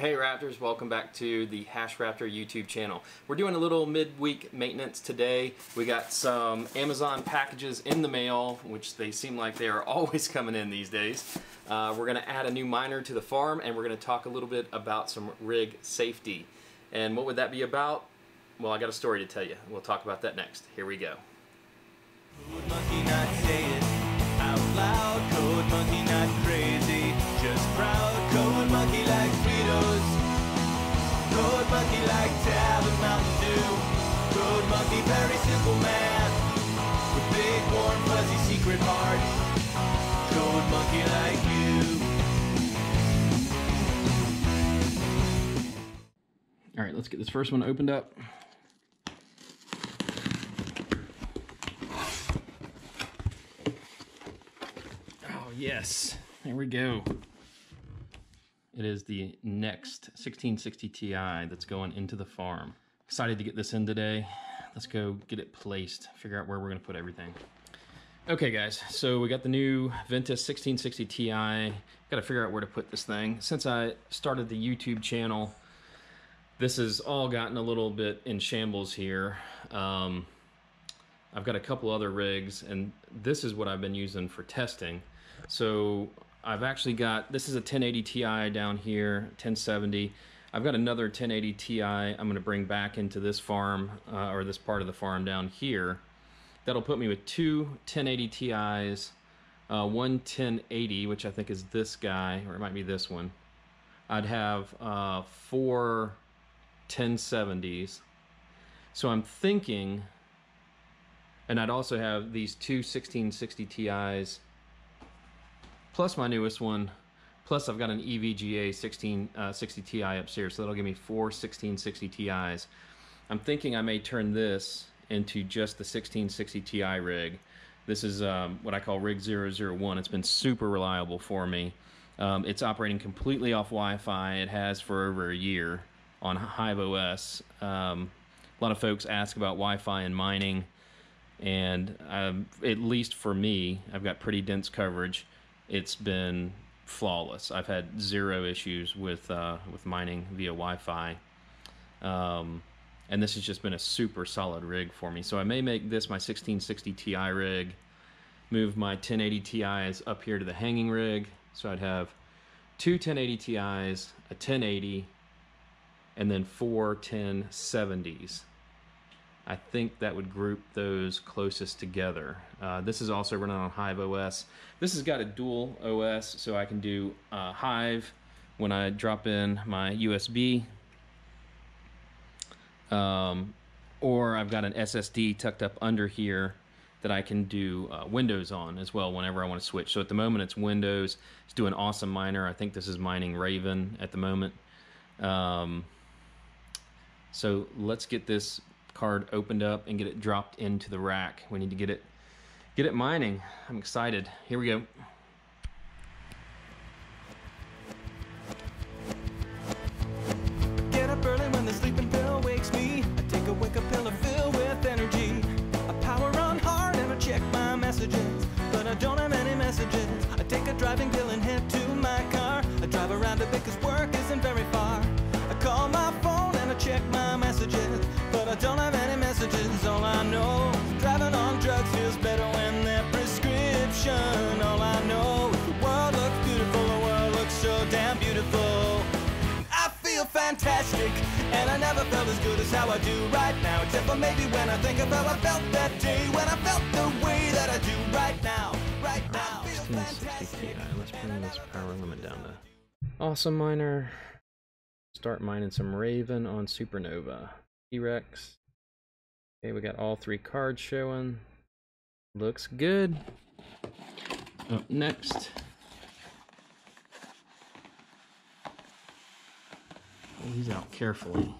Hey Raptors, welcome back to the Hash Raptor YouTube channel. We're doing a little midweek maintenance today. We got some Amazon packages in the mail, which they seem like they are always coming in these days. Uh, we're gonna add a new miner to the farm and we're gonna talk a little bit about some rig safety. And what would that be about? Well, I got a story to tell you. We'll talk about that next. Here we go. Code monkey not say it out loud. Code monkey not crazy, monkey Mountain Dew. Monkey very simple man with big warm fuzzy secret heart. Monkey like you. All right, let's get this first one opened up. Oh, yes. There we go. It is the next 1660 Ti that's going into the farm. Excited to get this in today. Let's go get it placed, figure out where we're going to put everything. Okay, guys, so we got the new Ventus 1660 Ti. Got to figure out where to put this thing. Since I started the YouTube channel, this has all gotten a little bit in shambles here. Um, I've got a couple other rigs, and this is what I've been using for testing. So I've actually got this is a 1080 Ti down here, 1070. I've got another 1080 Ti I'm going to bring back into this farm uh, or this part of the farm down here. That'll put me with two 1080 Ti's, uh, one 1080, which I think is this guy, or it might be this one. I'd have uh, four 1070s. So I'm thinking, and I'd also have these two 1660 Ti's, plus my newest one, plus I've got an EVGA 1660 Ti upstairs, so that'll give me four 1660 Ti's. I'm thinking I may turn this into just the 1660 Ti rig. This is um, what I call Rig 001. It's been super reliable for me. Um, it's operating completely off Wi-Fi. It has for over a year on Hive OS. Um, a lot of folks ask about Wi-Fi and mining, and um, at least for me, I've got pretty dense coverage. It's been flawless. I've had zero issues with uh, with mining via Wi-Fi, um, and this has just been a super solid rig for me. So I may make this my 1660 Ti rig, move my 1080 Ti's up here to the hanging rig. So I'd have two 1080 Ti's, a 1080 and then four 1070s. I think that would group those closest together. Uh, this is also running on Hive OS. This has got a dual OS, so I can do uh, Hive when I drop in my USB. Um, or I've got an SSD tucked up under here that I can do uh, Windows on as well whenever I want to switch. So at the moment it's Windows. It's doing awesome miner. I think this is mining Raven at the moment. Um, so let's get this card opened up and get it dropped into the rack. We need to get it get it mining. I'm excited. Here we go. Get up and I never felt as good as how I do right now. Except for maybe when I think of how I felt that day, when I felt the way that I do right now. Right now. Feel 1660 Ti. Let's bring this power limit down good to awesome miner. Start mining some Raven on Suprnova. T-Rex. Okay, we got all three cards showing. Looks good. Up next. Pull these out carefully.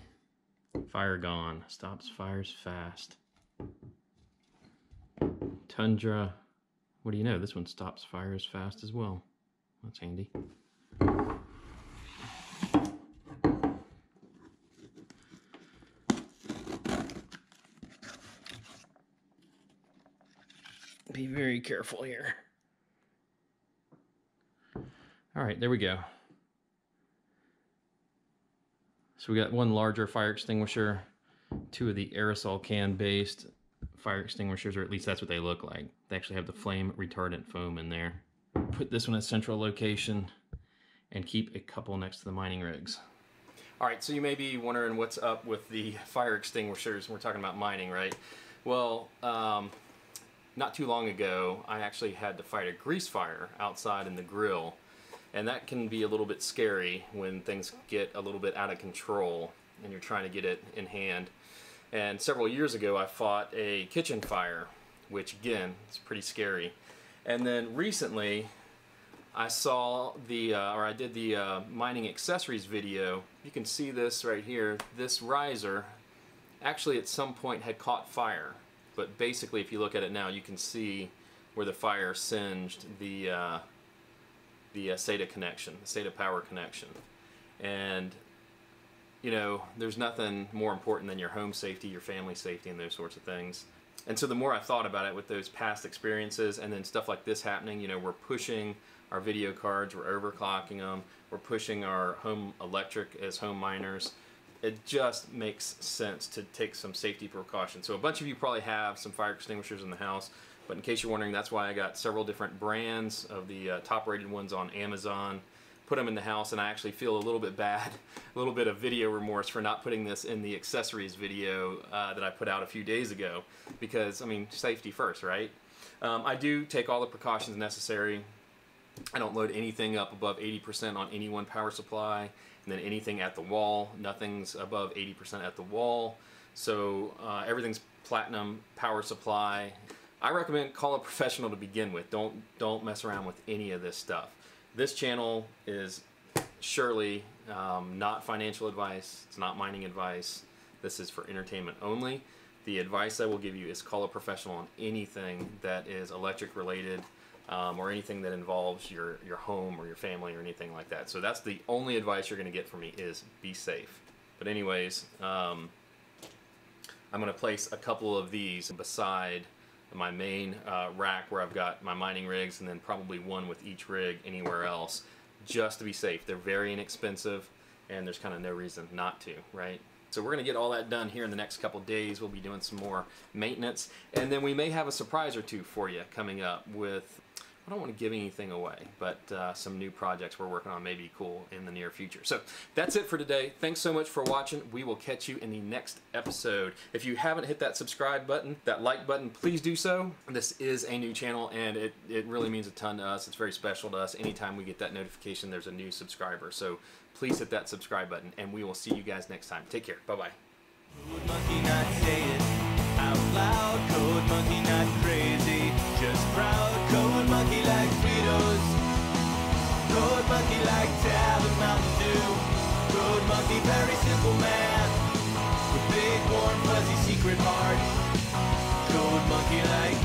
Fire gone. Stops fires fast. Tundra. What do you know? This one stops fires fast as well. That's handy. Be very careful here. All right, there we go. So we got one larger fire extinguisher, two of the aerosol can based fire extinguishers, or at least that's what they look like. They actually have the flame retardant foam in there. Put this one at central location and keep a couple next to the mining rigs. All right, so you may be wondering what's up with the fire extinguishers. We're talking about mining, right? Well, um, not too long ago, I actually had to fight a grease fire outside in the grill. And that can be a little bit scary when things get a little bit out of control and you're trying to get it in hand. And several years ago, I fought a kitchen fire, which again, is pretty scary. And then recently, I saw the, uh, or I did the uh, mining accessories video. You can see this right here. This riser actually at some point had caught fire. But basically, if you look at it now, you can see where the fire singed the, uh, the uh, SATA connection, the SATA power connection. And, you know, there's nothing more important than your home safety, your family safety, and those sorts of things. And so the more I thought about it with those past experiences and then stuff like this happening, you know, we're pushing our video cards, we're overclocking them, we're pushing our home electric as home miners. It just makes sense to take some safety precautions. So a bunch of you probably have some fire extinguishers in the house, but in case you're wondering, that's why I got several different brands of the uh, top rated ones on Amazon put them in the house and I actually feel a little bit bad, a little bit of video remorse for not putting this in the accessories video uh, that I put out a few days ago because, I mean, safety first, right? Um, I do take all the precautions necessary. I don't load anything up above 80% on any one power supply then anything at the wall. Nothing's above 80% at the wall. So uh, everything's platinum power supply. I recommend call a professional to begin with. Don't don't mess around with any of this stuff. This channel is surely um, not financial advice. It's not mining advice. This is for entertainment only. The advice I will give you is call a professional on anything that is electric related um, or anything that involves your, your home or your family or anything like that. So that's the only advice you're going to get from me is be safe. But anyways, um, I'm going to place a couple of these beside my main uh, rack where I've got my mining rigs and then probably one with each rig anywhere else just to be safe. They're very inexpensive and there's kind of no reason not to, right? So we're going to get all that done here in the next couple days. We'll be doing some more maintenance and then we may have a surprise or two for you coming up with I don't want to give anything away, but uh, some new projects we're working on may be cool in the near future. So that's it for today. Thanks so much for watching. We will catch you in the next episode. If you haven't hit that subscribe button, that like button, please do so. This is a new channel and it, it really means a ton to us. It's very special to us. Anytime we get that notification, there's a new subscriber. So please hit that subscribe button and we will see you guys next time. Take care. Bye-bye. Code monkey like Tab and Mountain Dew. Code monkey very simple man with big warm fuzzy secret heart. Code monkey like